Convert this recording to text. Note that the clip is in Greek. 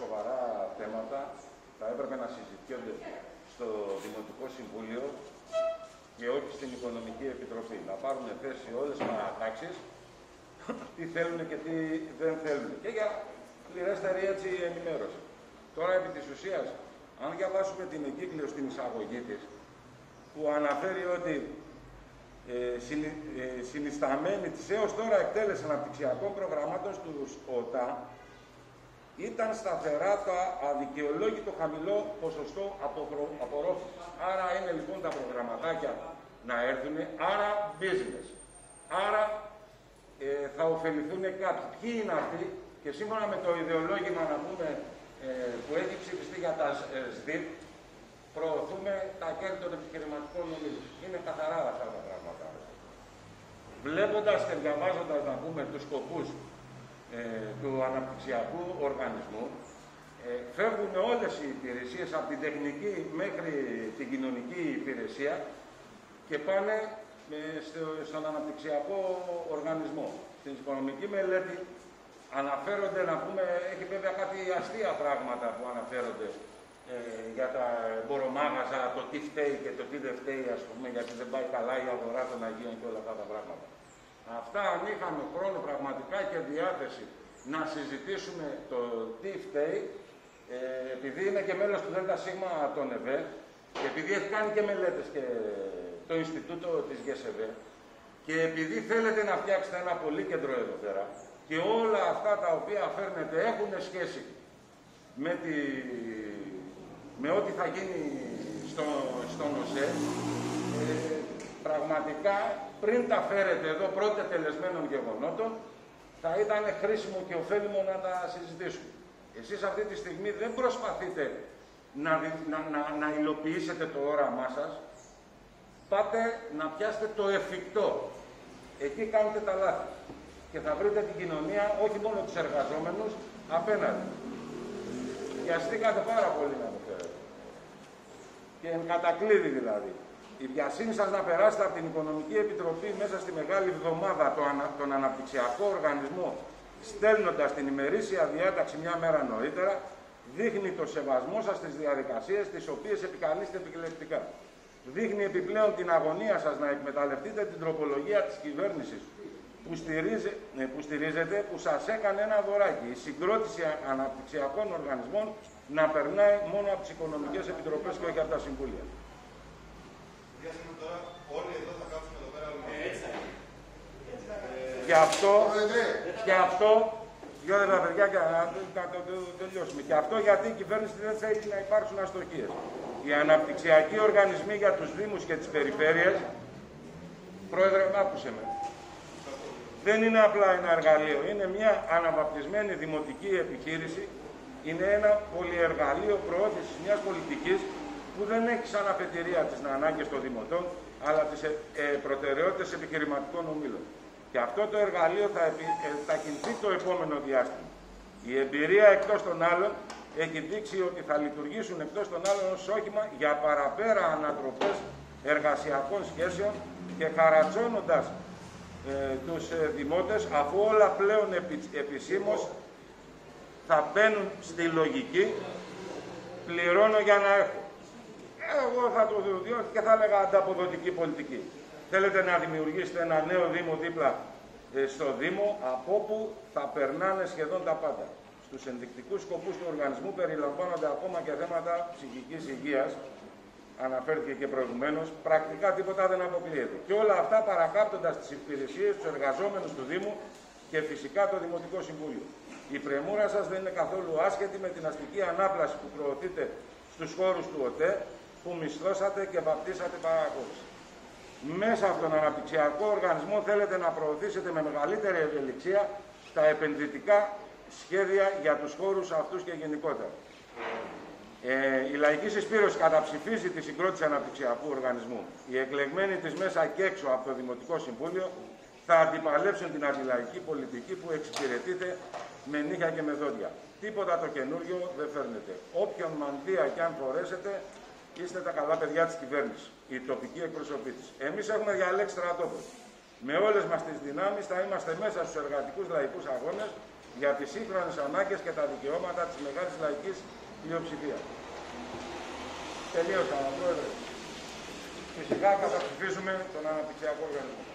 σοβαρά θέματα θα έπρεπε να συζητιόνται στο Δημοτικό Συμβούλιο και όχι στην Οικονομική Επιτροπή. Να πάρουν θέση όλες οι παρατάξεις, τι θέλουν και τι δεν θέλουν. Και για πληρέστερη έτσι ενημέρωση. Τώρα επί της ουσίας, αν διαβάσουμε την εγκύκλιο στην εισαγωγή της, που αναφέρει ότι ε, ε, συνισταμένη της έως τώρα εκτέλεση αναπτυξιακών προγραμμάτων του ΟΤΑ ήταν σταθερά το αδικαιολόγητο χαμηλό ποσοστό απορρόφησης. Άρα είναι λοιπόν τα προγραμματάκια να έρθουν, άρα business. Άρα ε, θα ωφεληθούν κάποιοι. Ποιοι είναι αυτοί; Και σύμφωνα με το ιδεολόγημα να πούμε, ε, που έχει ψηφιστεί για τα ΣΔΙΤ, προωθούμε τα κέρδη των επιχειρηματικών νομίζων. Είναι καθαρά αυτά τα πράγματα. Βλέποντας και διαβάζοντας, να πούμε, τους σκοπούς ε, του αναπτυξιακού οργανισμού, ε, φεύγουν όλες οι υπηρεσίες, από την τεχνική μέχρι την κοινωνική υπηρεσία και πάνε ε, στο, στον αναπτυξιακό οργανισμό. Στην οικονομική μελέτη αναφέρονται, να πούμε, έχει βέβαια κάτι αστεία πράγματα που αναφέρονται ε, για τα εμπορομάγαζα, το τι φταίει και το τι δεν φταίει, ας πούμε, γιατί δεν πάει καλά η αγορά των Αγίων και όλα αυτά τα πράγματα. Αυτά αν είχαμε χρόνο πραγματικά και διάθεση να συζητήσουμε το τι φταίει, ε, επειδή είναι και μέλος του ΔΣ των ΕΒΕ και επειδή έχει κάνει και μελέτες και το Ινστιτούτο της ΓΕΣΕΒΕ και επειδή θέλετε να φτιάξετε ένα πολύ κέντρο εδώ πέρα και όλα αυτά τα οποία φέρνετε έχουν σχέση με, τη, με ό,τι θα γίνει στο, στον ΟΣΕ, ε, πραγματικά πριν τα φέρετε εδώ πρώτα τελεσμένων γεγονότων, θα ήταν χρήσιμο και ωφέλιμο να τα συζητήσουμε. Εσείς αυτή τη στιγμή δεν προσπαθείτε να, να, να, να υλοποιήσετε το όραμά σας, πάτε να πιάσετε το εφικτό. Εκεί κάνετε τα λάθη. Και θα βρείτε την κοινωνία, όχι μόνο τους εργαζόμενους, απέναντι. Βιαστήκατε πάρα πολύ να το φέρετε. Και εν κατακλείδη δηλαδή η βιασύνη σας να περάσετε από την Οικονομική Επιτροπή μέσα στη Μεγάλη Εβδομάδα τον αναπτυξιακό οργανισμό στέλνοντας την ημερήσια διάταξη μια μέρα νωρίτερα, δείχνει το σεβασμό σας στις διαδικασίες τις οποίες επικαλείστε επιλεκτικά. Δείχνει επιπλέον την αγωνία σας να εκμεταλλευτείτε την τροπολογία της κυβέρνησης που, στηρίζει, ε, που στηρίζετε, που σας έκανε ένα δωράκι. Η συγκρότηση αναπτυξιακών οργανισμών να περνάει μόνο από τις οικονομικές επιτροπές και όχι από τα συμβούλια τώρα όλοι εδώ θα κάτσουμε εδώ πέρα. Και αυτό, και αυτό, δυο λεπτά παιδιά και να το τελειώσουμε. Και αυτό γιατί η κυβέρνηση δεν θέλει να υπάρξουν αστοχίες. Οι αναπτυξιακοί οργανισμοί για τους Δήμους και τις περιφέρειες, πρόεδρε, άκουσε με. Δεν είναι απλά ένα εργαλείο, είναι μια αναβαπτισμένη δημοτική επιχείρηση, είναι ένα πολυεργαλείο προώθησης μιας πολιτικής που δεν έχει σαν αφετηρία τις ανάγκες των δημοτών, αλλά τις ε, ε, προτεραιότητες επιχειρηματικών ομίλων. Και αυτό το εργαλείο θα, επι, ε, θα κινηθεί το επόμενο διάστημα. Η εμπειρία εκτός των άλλων έχει δείξει ότι θα λειτουργήσουν εκτός των άλλων ως όχημα για παραπέρα ανατροπές εργασιακών σχέσεων και χαρατσώνοντας ε, τους ε, δημότες, αφού όλα πλέον επι, επισήμως θα μπαίνουν στη λογική πληρώνω για να έχω εγώ θα το διώ και θα έλεγα ανταποδοτική πολιτική. Θέλετε να δημιουργήσετε ένα νέο Δήμο δίπλα ε, στο Δήμο, από όπου θα περνάνε σχεδόν τα πάντα. Στους ενδεικτικούς σκοπούς του οργανισμού περιλαμβάνονται ακόμα και θέματα ψυχικής υγείας, αναφέρθηκε και προηγουμένως, πρακτικά τίποτα δεν αποκλείεται. Και όλα αυτά παρακάπτοντας τις υπηρεσίες, τους εργαζόμενους του Δήμου και φυσικά το Δημοτικό Συμβούλιο. Η πρεμούρα σας δεν είναι καθόλου άσχετη με την αστική ανάπλαση που προωθείται στους χώρους του ΟΤΕ που μισθώσατε και βαπτίσατε παρακολούθηση. Μέσα από τον αναπτυξιακό οργανισμό θέλετε να προωθήσετε με μεγαλύτερη ευελιξία τα επενδυτικά σχέδια για τους χώρους αυτούς και γενικότερα. Ε, η λαϊκή συσπήρωση καταψηφίζει τη συγκρότηση αναπτυξιακού οργανισμού. Οι εκλεγμένοι της μέσα και έξω από το Δημοτικό Συμβούλιο θα αντιπαλέψουν την αντιλαϊκή πολιτική που εξυπηρετείται με νύχια και με δόντια. Τίποτα το καινούριο δεν φέρνετε. Όποιον μανδύα κι αν φορέσετε, είστε τα καλά παιδιά της κυβέρνησης, η τοπική εκπροσωπή της. Εμείς έχουμε διαλέξει στρατόπεδο. Με όλες μας τις δυνάμεις θα είμαστε μέσα στους εργατικούς λαϊκούς αγώνες για τις σύγχρονες ανάγκες και τα δικαιώματα της μεγάλης λαϊκής πλειοψηφίας. Τελείωσα, Πρόεδρε. Φυσικά θα ψηφίσουμε τον αναπτυξιακό οργανισμό.